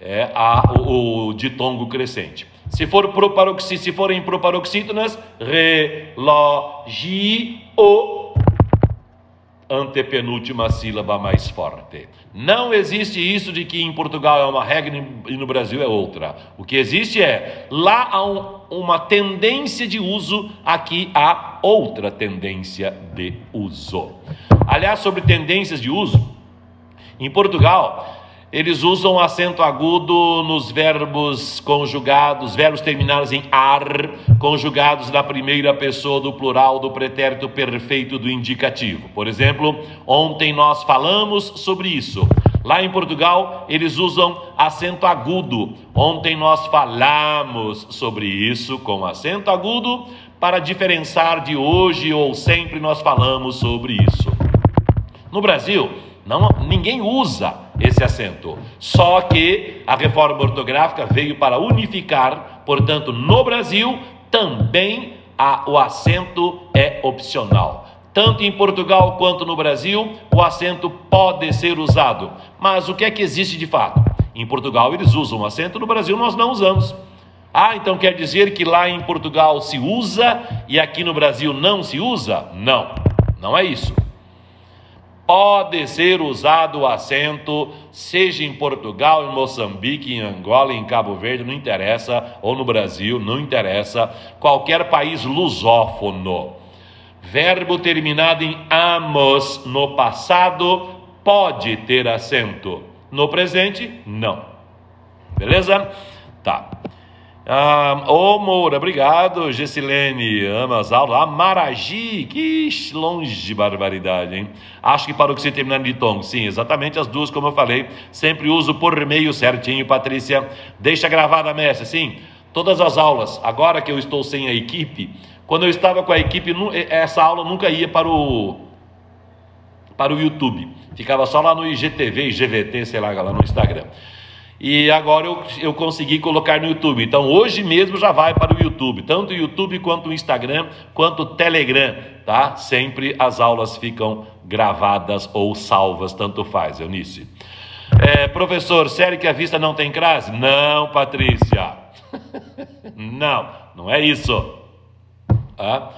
é a, o, o ditongo crescente. Se, for proparoxí, se forem proparoxítonas, relógio, antepenúltima sílaba mais forte. Não existe isso de que em Portugal é uma regra e no Brasil é outra. O que existe é lá há um, uma tendência de uso, aqui há outra tendência de uso. Aliás, sobre tendências de uso, em Portugal eles usam acento agudo nos verbos conjugados, verbos terminados em ar, conjugados na primeira pessoa do plural do pretérito perfeito do indicativo. Por exemplo, ontem nós falamos sobre isso. Lá em Portugal, eles usam acento agudo. Ontem nós falamos sobre isso com acento agudo para diferenciar de hoje ou sempre nós falamos sobre isso. No Brasil, não, ninguém usa esse acento. Só que a reforma ortográfica veio para unificar, portanto, no Brasil também a, o acento é opcional. Tanto em Portugal quanto no Brasil, o acento pode ser usado. Mas o que é que existe de fato? Em Portugal eles usam o acento, no Brasil nós não usamos. Ah, então quer dizer que lá em Portugal se usa e aqui no Brasil não se usa? Não, não é isso. Pode ser usado o acento, seja em Portugal, em Moçambique, em Angola, em Cabo Verde, não interessa, ou no Brasil, não interessa, qualquer país lusófono. Verbo terminado em amos no passado pode ter acento, no presente, não. Beleza? Tá. Ah, ô Moura, obrigado. Gessilene, ama as aulas. Amaragi, que longe de barbaridade, hein? Acho que para o que você terminar de tom. Sim, exatamente as duas, como eu falei. Sempre uso por meio certinho, Patrícia. Deixa gravada, mestre. Sim, todas as aulas. Agora que eu estou sem a equipe, quando eu estava com a equipe, essa aula nunca ia para o para o YouTube. Ficava só lá no IGTV, IGVT, sei lá, lá no Instagram e agora eu, eu consegui colocar no YouTube. Então hoje mesmo já vai para o YouTube, tanto o YouTube quanto o Instagram, quanto o Telegram, tá? Sempre as aulas ficam gravadas ou salvas, tanto faz, Eunice. É, professor, sério que a vista não tem crase? Não, Patrícia. não, não é isso. Tá?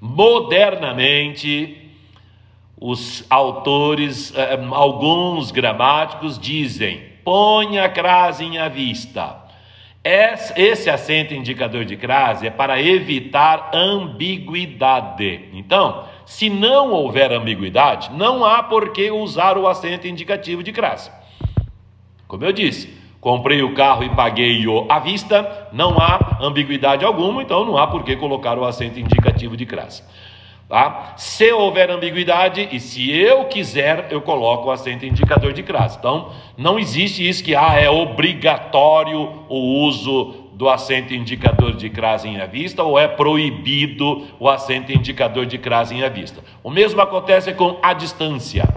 Modernamente, os autores, eh, alguns gramáticos dizem ponha a crase à vista. Esse acento indicador de crase é para evitar ambiguidade. Então, se não houver ambiguidade, não há por que usar o acento indicativo de crase. Como eu disse, comprei o carro e paguei-o à vista, não há ambiguidade alguma, então não há por que colocar o acento indicativo de crase. Tá? Se houver ambiguidade e se eu quiser, eu coloco o acento indicador de crase. Então, não existe isso que ah, é obrigatório o uso do acento indicador de crase em vista ou é proibido o acento indicador de crase em vista. O mesmo acontece com a distância.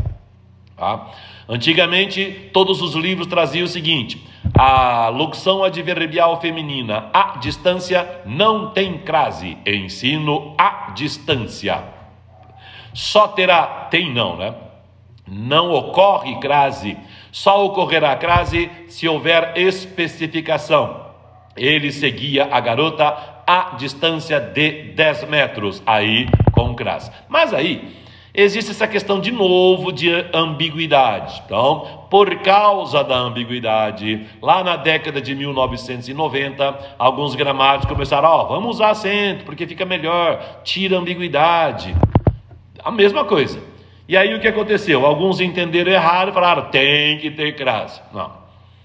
Tá? Antigamente, todos os livros traziam o seguinte: a locução adverbial feminina, a distância, não tem crase. Ensino a distância. Só terá, tem não, né? Não ocorre crase. Só ocorrerá crase se houver especificação. Ele seguia a garota a distância de 10 metros, aí com crase. Mas aí existe essa questão de novo de ambiguidade. Então, por causa da ambiguidade, lá na década de 1990, alguns gramáticos começaram, ó, oh, vamos usar acento, porque fica melhor, tira a ambiguidade. A mesma coisa. E aí o que aconteceu? Alguns entenderam errado e falaram, tem que ter crase. Não.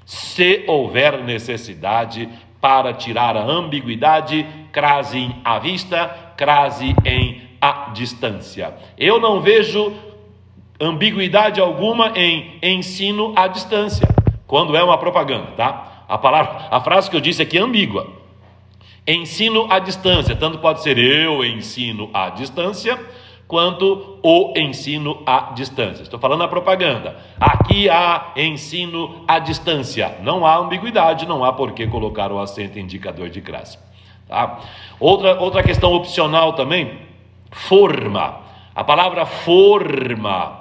Se houver necessidade para tirar a ambiguidade, crase à vista, crase em à distância. Eu não vejo ambiguidade alguma em ensino à distância, quando é uma propaganda, tá? A palavra, a frase que eu disse aqui é ambígua. Ensino à distância, tanto pode ser eu ensino à distância, quanto o ensino à distância. Estou falando a propaganda. Aqui há ensino à distância. Não há ambiguidade, não há por que colocar o acento indicador de classe. Tá? Outra, outra questão opcional também forma. A palavra forma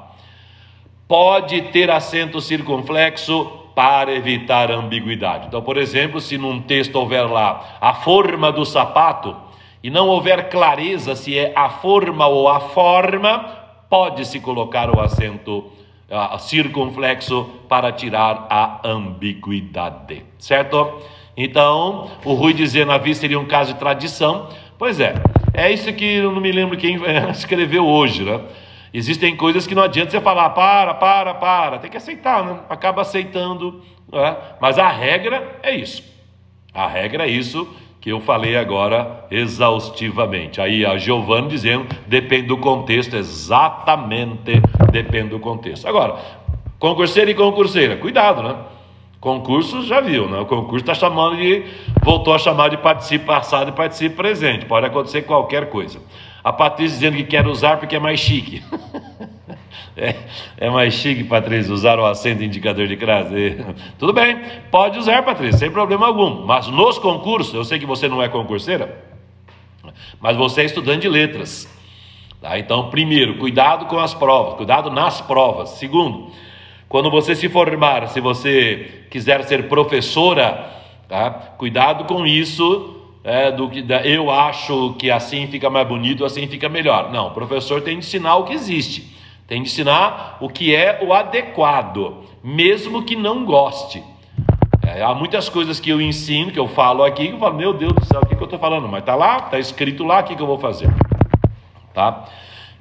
pode ter acento circunflexo para evitar ambiguidade. Então, por exemplo, se num texto houver lá a forma do sapato e não houver clareza se é a forma ou a forma, pode-se colocar o acento uh, circunflexo para tirar a ambiguidade, certo? Então, o Rui dizendo a vista seria um caso de tradição. Pois é, é isso que eu não me lembro quem escreveu hoje, né? Existem coisas que não adianta você falar, para, para, para, tem que aceitar, né? Acaba aceitando, né? mas a regra é isso. A regra é isso que eu falei agora exaustivamente. Aí a Giovanni dizendo, depende do contexto, exatamente depende do contexto. Agora, concurseiro e concurseira, cuidado, né? Concurso já viu, né? O concurso está chamando de. voltou a chamar de participe passado e participe presente. Pode acontecer qualquer coisa. A Patrícia dizendo que quer usar porque é mais chique. é, é, mais chique, Patrícia, usar o acento indicador de crase. Tudo bem, pode usar, Patrícia, sem problema algum. Mas nos concursos, eu sei que você não é concurseira, mas você é estudante de letras. Tá? Então, primeiro, cuidado com as provas, cuidado nas provas. Segundo, quando você se formar, se você quiser ser professora, tá? cuidado com isso. É, do que eu acho que assim fica mais bonito, assim fica melhor. Não, o professor tem que ensinar o que existe. Tem de ensinar o que é o adequado, mesmo que não goste. É, há muitas coisas que eu ensino, que eu falo aqui, que eu falo, meu Deus do céu, o que, que eu estou falando? Mas está lá, está escrito lá, o que, que eu vou fazer? Tá?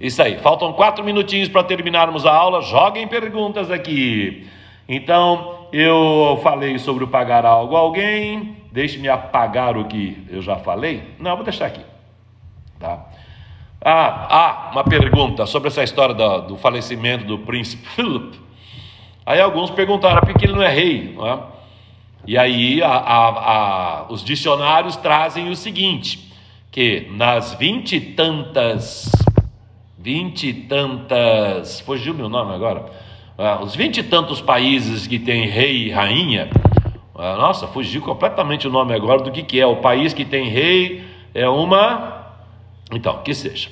Isso aí. Faltam quatro minutinhos para terminarmos a aula. Joguem perguntas aqui. Então, eu falei sobre o pagar algo a alguém. Deixe-me apagar o que eu já falei. Não, vou deixar aqui. Tá? Ah, ah, uma pergunta sobre essa história do, do falecimento do príncipe Philip. Aí alguns perguntaram por que ele não é rei. Não é? E aí a, a, a, os dicionários trazem o seguinte: que nas vinte e tantas, vinte e tantas, fugiu meu nome agora, ah, os vinte e tantos países que tem rei e rainha, ah, nossa, fugiu completamente o nome agora do que, que é. O país que tem rei é uma. Então, que seja.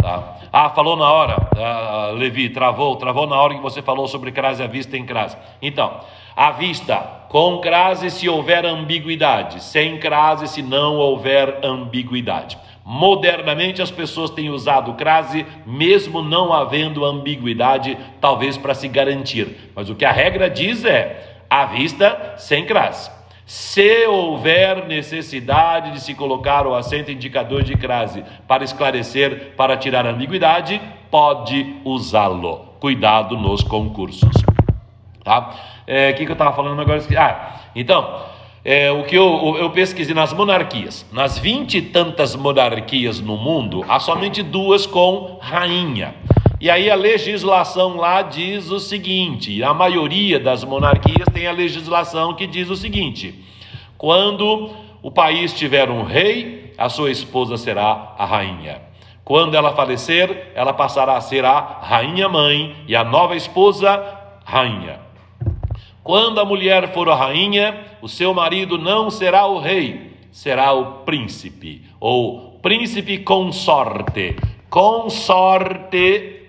Tá? Ah, falou na hora, ah, Levi, travou, travou na hora que você falou sobre crase à vista em crase. Então, à vista, com crase se houver ambiguidade, sem crase se não houver ambiguidade. Modernamente as pessoas têm usado crase, mesmo não havendo ambiguidade, talvez para se garantir. Mas o que a regra diz é à vista, sem crase. Se houver necessidade de se colocar o acento indicador de crase para esclarecer, para tirar ambiguidade, pode usá-lo. Cuidado nos concursos. Tá? É, o que, que eu estava falando agora? Ah, então, é, o que eu, eu pesquisei nas monarquias. Nas vinte e tantas monarquias no mundo, há somente duas com rainha. E aí a legislação lá diz o seguinte: a maioria das monarquias tem a legislação que diz o seguinte: quando o país tiver um rei, a sua esposa será a rainha. Quando ela falecer, ela passará a ser a rainha mãe e a nova esposa rainha. Quando a mulher for a rainha, o seu marido não será o rei, será o príncipe, ou príncipe consorte. Consorte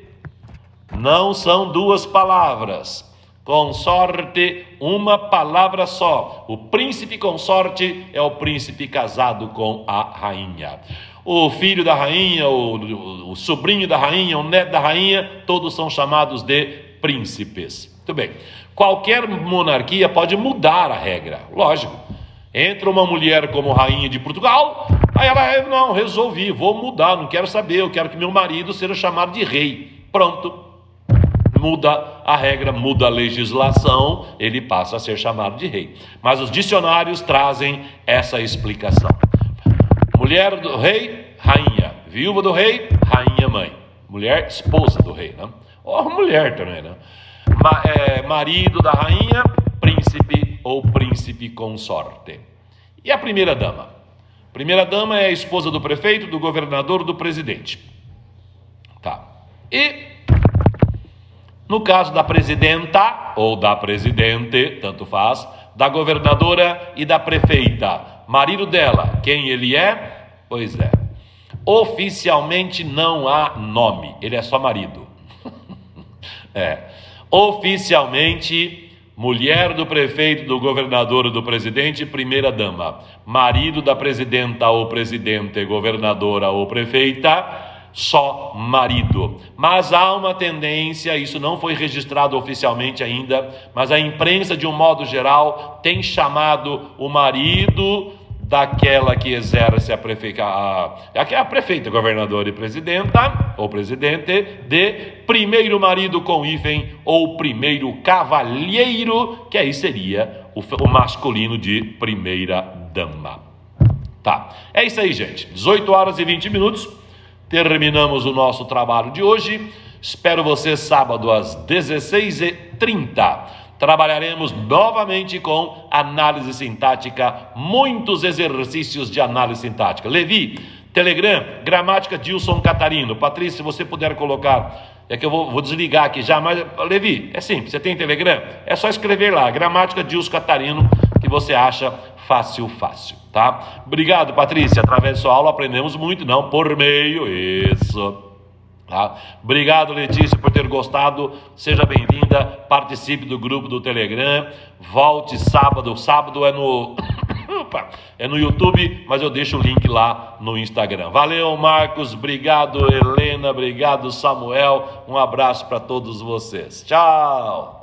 não são duas palavras. Consorte, uma palavra só. O príncipe consorte é o príncipe casado com a rainha. O filho da rainha, o, o, sobrinho da rainha, o neto da rainha, todos são chamados de príncipes. Muito bem. Qualquer monarquia pode mudar a regra, lógico. Entra uma mulher como rainha de Portugal, aí ela, não, resolvi, vou mudar, não quero saber, eu quero que meu marido seja chamado de rei. Pronto. Muda a regra, muda a legislação, ele passa a ser chamado de rei. Mas os dicionários trazem essa explicação. Mulher do rei, rainha. Viúva do rei, rainha mãe. Mulher, esposa do rei, né? Ou mulher também, né? É, marido da rainha, príncipe ou príncipe consorte. E a primeira dama? Primeira dama é a esposa do prefeito, do governador, do presidente. Tá. E no caso da presidenta ou da presidente, tanto faz, da governadora e da prefeita, marido dela, quem ele é? Pois é. Oficialmente não há nome, ele é só marido. é. Oficialmente, mulher do prefeito, do governador, do presidente, primeira dama, marido da presidenta ou presidente, governadora ou prefeita, só marido. Mas há uma tendência, isso não foi registrado oficialmente ainda, mas a imprensa, de um modo geral, tem chamado o marido daquela que exerce a prefeita, a, a prefeita, governadora e presidenta, ou presidente, de primeiro marido com hífen, ou primeiro cavalheiro, que aí seria o, o masculino de primeira dama. Tá, é isso aí, gente. 18 horas e 20 minutos, terminamos o nosso trabalho de hoje. Espero você sábado às 16h30 trabalharemos novamente com análise sintática, muitos exercícios de análise sintática. Levi, Telegram, gramática Dilson Catarino. Patrícia, se você puder colocar, é que eu vou, vou, desligar aqui já, mas Levi, é simples, você tem Telegram? É só escrever lá, gramática Dilson Catarino, que você acha fácil, fácil, tá? Obrigado, Patrícia, através da sua aula aprendemos muito, não por meio, isso. Tá? Obrigado, Letícia, por ter gostado. Seja bem-vinda. Participe do grupo do Telegram. Volte sábado. Sábado é no é no YouTube, mas eu deixo o link lá no Instagram. Valeu, Marcos, obrigado, Helena, obrigado, Samuel. Um abraço para todos vocês. Tchau.